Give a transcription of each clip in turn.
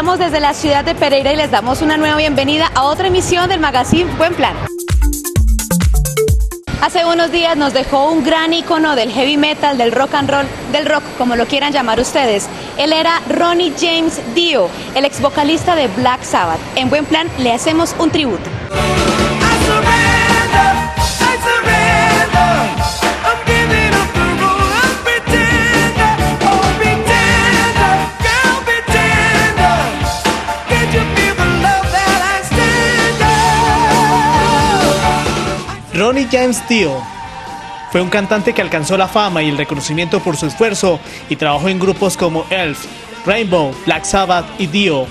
saludamos desde la ciudad de Pereira y les damos una nueva bienvenida a otra emisión del magazine Buen Plan. Hace unos días nos dejó un gran icono del heavy metal, del rock and roll, del rock, como lo quieran llamar ustedes. Él era Ronnie James Dio, el ex vocalista de Black Sabbath. En Buen Plan le hacemos un tributo. James Dio fue un cantante que alcanzó la fama y el reconocimiento por su esfuerzo y trabajó en grupos como Elf, Rainbow, Black Sabbath y Dio.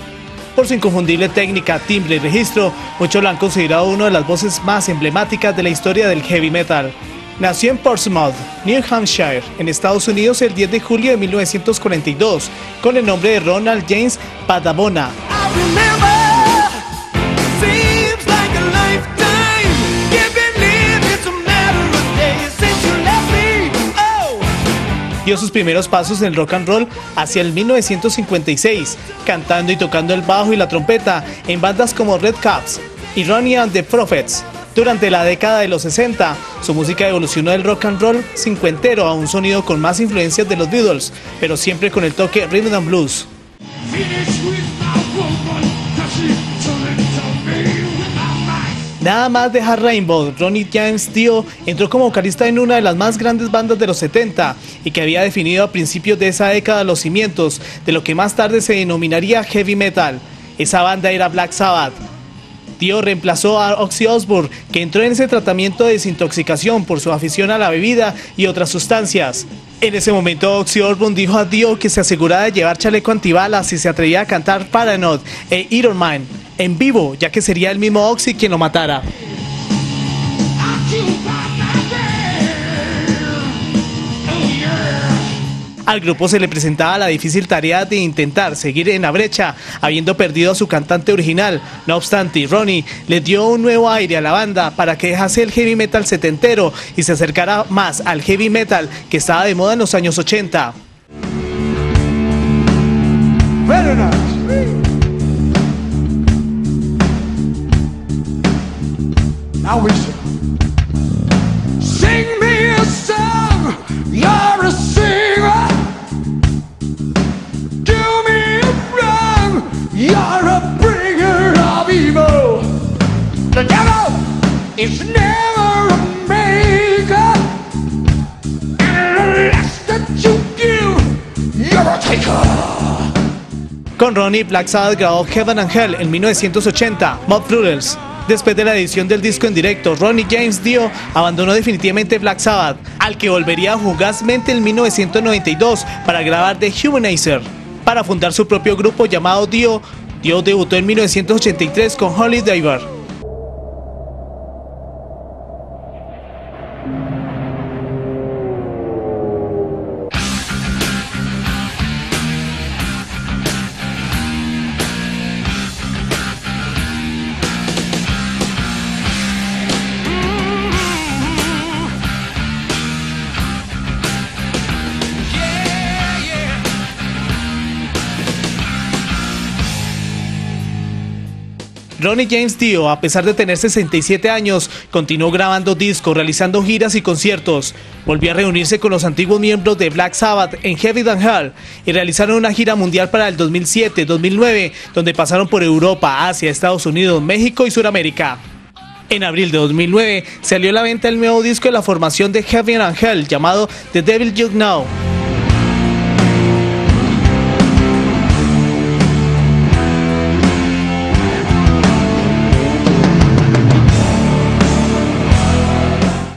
Por su inconfundible técnica, timbre y registro, muchos lo han considerado una de las voces más emblemáticas de la historia del heavy metal. Nació en Portsmouth, New Hampshire, en Estados Unidos el 10 de julio de 1942, con el nombre de Ronald James Padabona. Dio sus primeros pasos en rock and roll hacia el 1956, cantando y tocando el bajo y la trompeta en bandas como Red Caps y Ronnie and the Prophets. Durante la década de los 60, su música evolucionó del rock and roll cincuentero a un sonido con más influencias de los Beatles, pero siempre con el toque rhythm and blues. Nada más dejar Rainbow, Ronnie James Dio entró como vocalista en una de las más grandes bandas de los 70 y que había definido a principios de esa década los cimientos de lo que más tarde se denominaría heavy metal. Esa banda era Black Sabbath. Dio reemplazó a Oxy Osbourne, que entró en ese tratamiento de desintoxicación por su afición a la bebida y otras sustancias. En ese momento, Oxy Osbourne dijo a Dio que se aseguraba de llevar chaleco antibalas si se atrevía a cantar Paranoid e Iron Man en vivo, ya que sería el mismo Oxy quien lo matara. Al grupo se le presentaba la difícil tarea de intentar seguir en la brecha, habiendo perdido a su cantante original. No obstante, Ronnie le dio un nuevo aire a la banda para que dejase el heavy metal setentero y se acercara más al heavy metal que estaba de moda en los años 80. Con Ronnie, Black Sabbath grabó Heaven and Hell en 1980, Mob Rules. Después de la edición del disco en directo, Ronnie James Dio abandonó definitivamente Black Sabbath, al que volvería fugazmente en 1992 para grabar The Humanizer. Para fundar su propio grupo llamado Dio, Dio debutó en 1983 con Holy Diver. Ronnie James Dio, a pesar de tener 67 años, continuó grabando discos, realizando giras y conciertos. Volvió a reunirse con los antiguos miembros de Black Sabbath en Heavy Than Hell y realizaron una gira mundial para el 2007-2009, donde pasaron por Europa, Asia, Estados Unidos, México y Sudamérica. En abril de 2009 salió a la venta el nuevo disco de la formación de Heavy and Hell llamado The Devil You Know.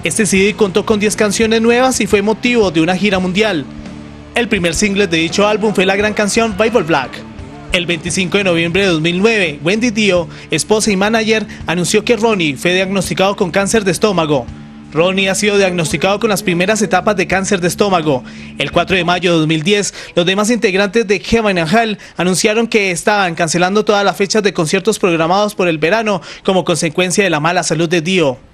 Este CD contó con 10 canciones nuevas y fue motivo de una gira mundial. El primer single de dicho álbum fue la gran canción Bible Black. El 25 de noviembre de 2009, Wendy Dio, esposa y manager, anunció que Ronnie fue diagnosticado con cáncer de estómago. Ronnie ha sido diagnosticado con las primeras etapas de cáncer de estómago. El 4 de mayo de 2010, los demás integrantes de Heaven and anunciaron que estaban cancelando todas las fechas de conciertos programados por el verano como consecuencia de la mala salud de Dio.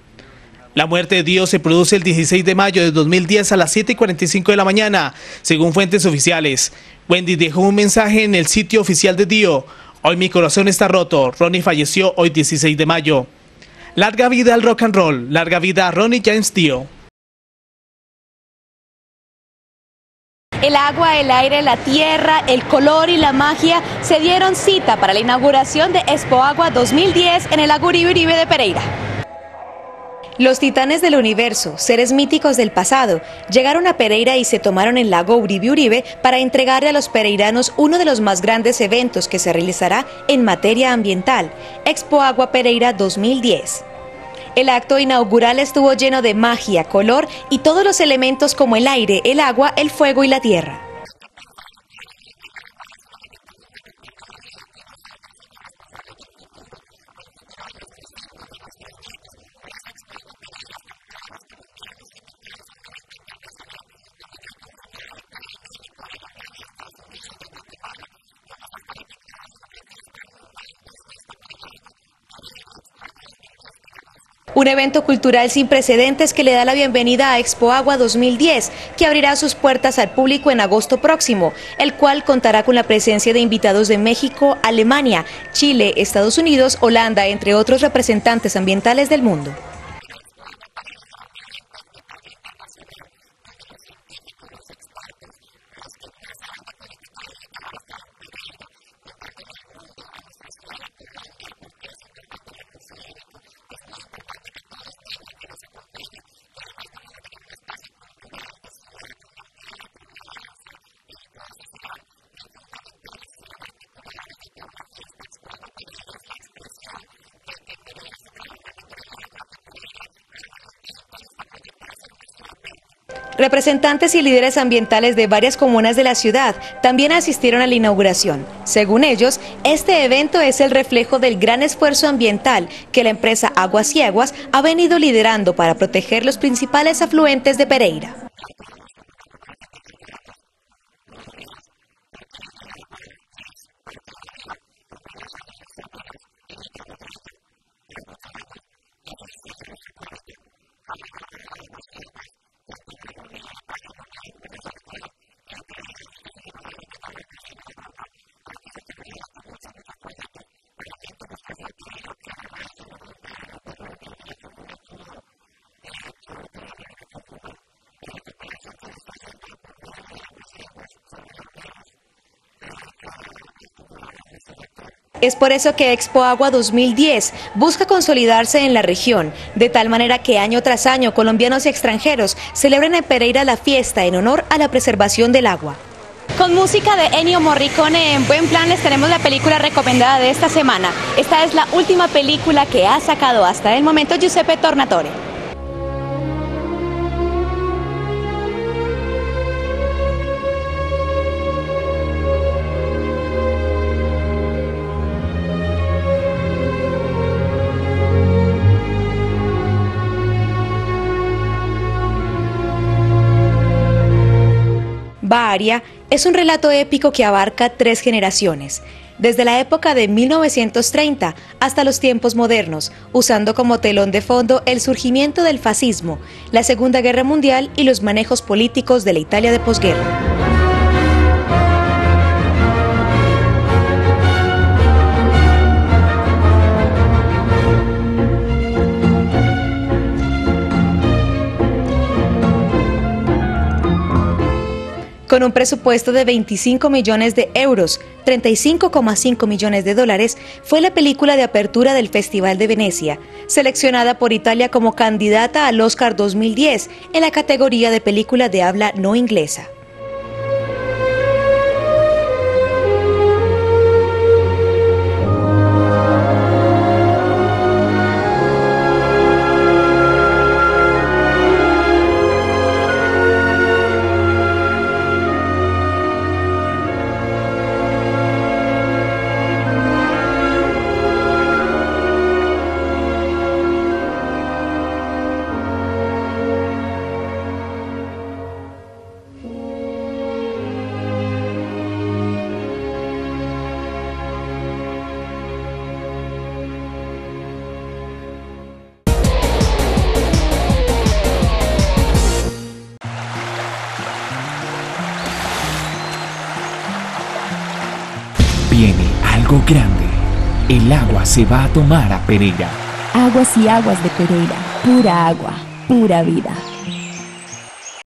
La muerte de Dio se produce el 16 de mayo de 2010 a las 7 y 45 de la mañana, según fuentes oficiales. Wendy dejó un mensaje en el sitio oficial de Dio. Hoy mi corazón está roto. Ronnie falleció hoy 16 de mayo. Larga vida al rock and roll. Larga vida a Ronnie James Dio. El agua, el aire, la tierra, el color y la magia se dieron cita para la inauguración de Expo Agua 2010 en el lago Uribe Uribe de Pereira. Los titanes del universo, seres míticos del pasado, llegaron a Pereira y se tomaron el lago Uribe Uribe para entregarle a los pereiranos uno de los más grandes eventos que se realizará en materia ambiental, Expo Agua Pereira 2010. El acto inaugural estuvo lleno de magia, color y todos los elementos como el aire, el agua, el fuego y la tierra. Un evento cultural sin precedentes que le da la bienvenida a Expo Agua 2010, que abrirá sus puertas al público en agosto próximo, el cual contará con la presencia de invitados de México, Alemania, Chile, Estados Unidos, Holanda, entre otros representantes ambientales del mundo. Representantes y líderes ambientales de varias comunas de la ciudad también asistieron a la inauguración. Según ellos, este evento es el reflejo del gran esfuerzo ambiental que la empresa Aguas y Aguas ha venido liderando para proteger los principales afluentes de Pereira. Es por eso que Expo Agua 2010 busca consolidarse en la región, de tal manera que año tras año colombianos y extranjeros celebren en Pereira la fiesta en honor a la preservación del agua. Con música de Ennio Morricone en Buen Plan les tenemos la película recomendada de esta semana. Esta es la última película que ha sacado hasta el momento Giuseppe Tornatore. Es un relato épico que abarca tres generaciones, desde la época de 1930 hasta los tiempos modernos, usando como telón de fondo el surgimiento del fascismo, la Segunda Guerra Mundial y los manejos políticos de la Italia de posguerra. Con un presupuesto de 25 millones de euros, 35,5 millones de dólares, fue la película de apertura del Festival de Venecia, seleccionada por Italia como candidata al Oscar 2010 en la categoría de película de habla no inglesa. Grande. El agua se va a tomar a Pereira. Aguas y aguas de Pereira. Pura agua, pura vida.